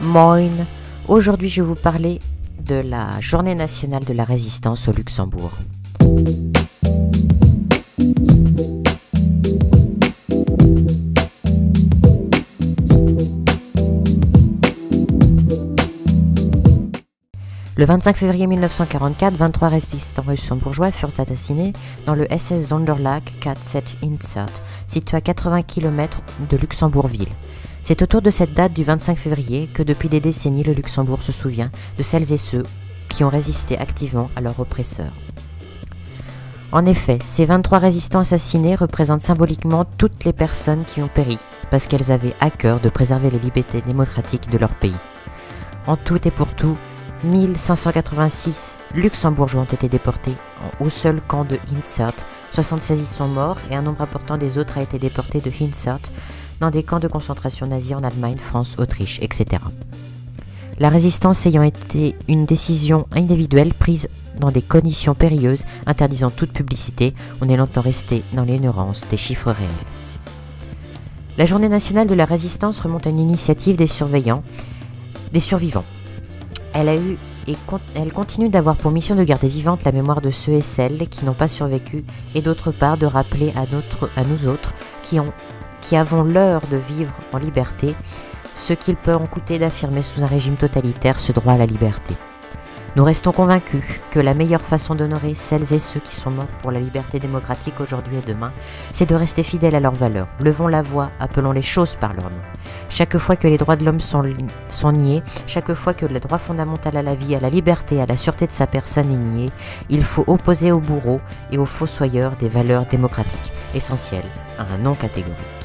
Moin. Aujourd'hui, je vais vous parler de la Journée nationale de la résistance au Luxembourg. Le 25 février 1944, 23 résistants luxembourgeois furent assassinés dans le SS Zonderlag 47 Insert, situé à 80 km de Luxembourgville. C'est autour de cette date du 25 février que depuis des décennies le Luxembourg se souvient de celles et ceux qui ont résisté activement à leurs oppresseurs. En effet, ces 23 résistants assassinés représentent symboliquement toutes les personnes qui ont péri parce qu'elles avaient à cœur de préserver les libertés démocratiques de leur pays. En tout et pour tout, 1586 luxembourgeois ont été déportés au seul camp de Insert. 76 y sont morts et un nombre important des autres a été déporté de Insert dans des camps de concentration nazis en Allemagne, France, Autriche, etc. La résistance ayant été une décision individuelle prise dans des conditions périlleuses interdisant toute publicité, on est longtemps resté dans l'ignorance des chiffres réels. La journée nationale de la résistance remonte à une initiative des surveillants, des survivants elle a eu et elle continue d'avoir pour mission de garder vivante la mémoire de ceux et celles qui n'ont pas survécu et d'autre part de rappeler à, nous autres qui, ont, qui avons l'heure de vivre en liberté ce qu'il peut en coûter d'affirmer sous un régime totalitaire ce droit à la liberté. Nous restons convaincus que la meilleure façon d'honorer celles et ceux qui sont morts pour la liberté démocratique aujourd'hui et demain, c'est de rester fidèles à leurs valeurs. Levons la voix, appelons les choses par leur nom. Chaque fois que les droits de l'homme sont, sont, niés, chaque fois que le droit fondamental à la vie, à la liberté, à la sûreté de sa personne est nié, il faut opposer aux bourreaux et aux fossoyeurs des valeurs démocratiques essentielles à un non catégorique.